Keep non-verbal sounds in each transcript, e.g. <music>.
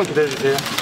네, 조금만 기다려주세요.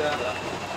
Obrigado.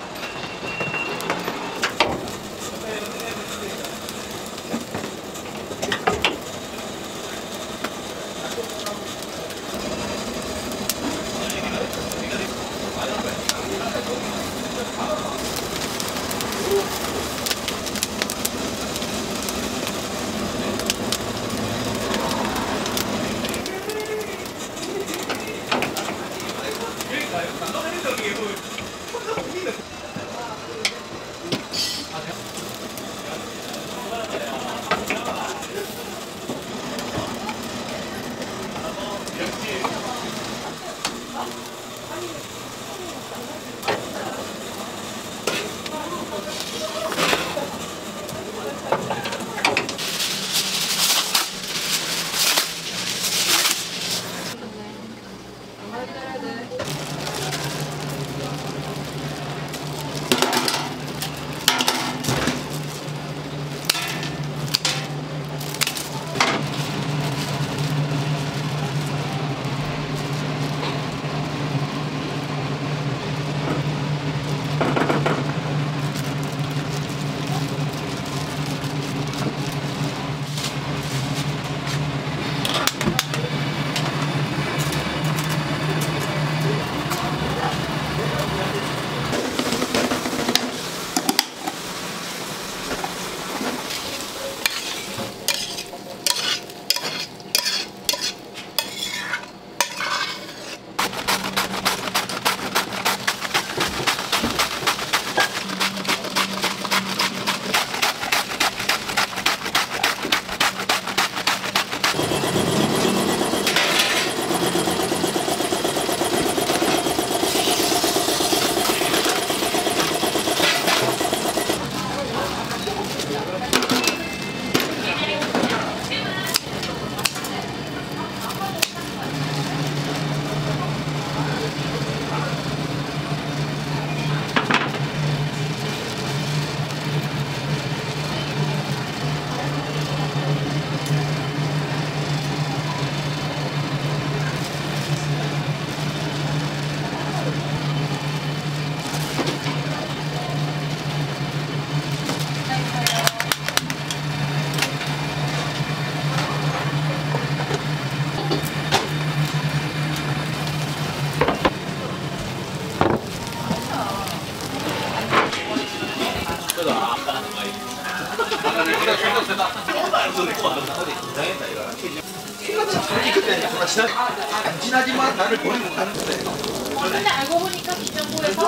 안 지나지만 나를 버리고 가는 거래. 근데 알고 보니까 기정부에서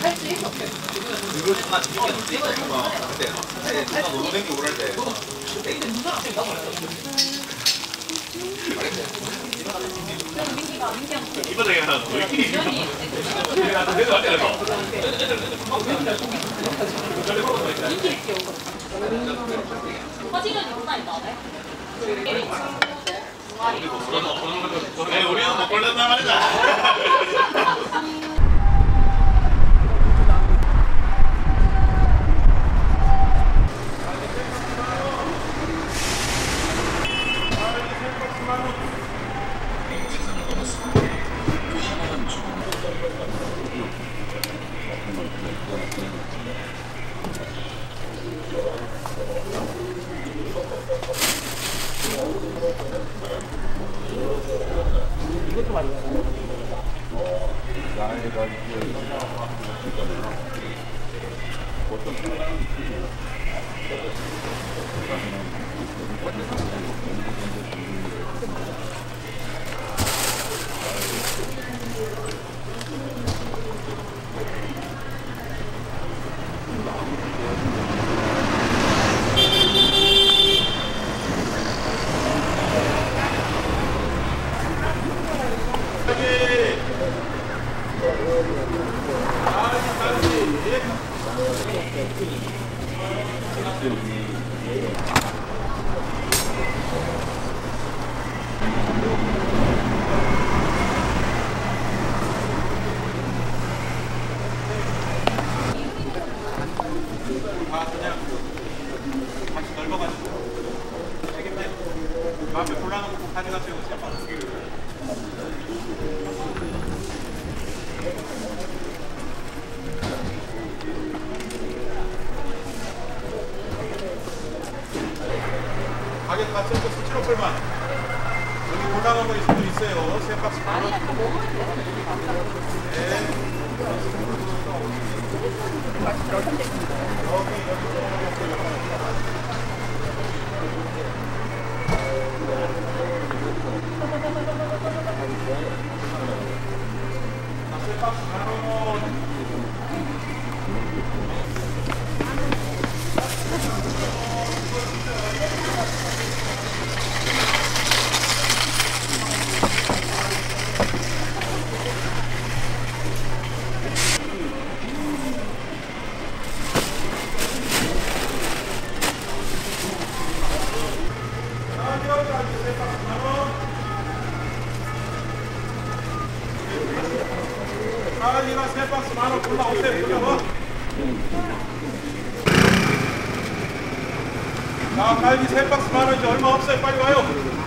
할수 있어. 이것만 이겼지. 그때 그때 누가 노동행기 오랄 때. 이번에 하나 우리끼리 내가 내가 안 퍼지는 있구나, 네 거. 우리 는못 걸렸나 말이다. 같이 가격 같이 해서 수치로 끌만. 여기 올라간 거 있을 수도 있어요. 세 <laughs> 박스 만 원. 올라오세요. 올라와. 자, 갈비 세 박스 만 원이지 얼마 없어요. 빨리 와요.